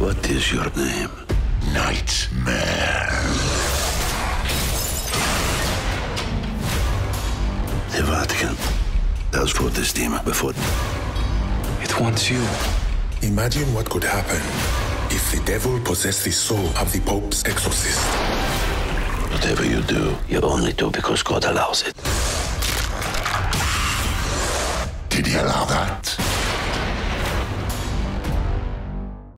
What is your name? Nightmare. The Vatican has for this demon before. It wants you. Imagine what could happen if the devil possessed the soul of the Pope's exorcist. Whatever you do, you only do because God allows it. Did he allow that?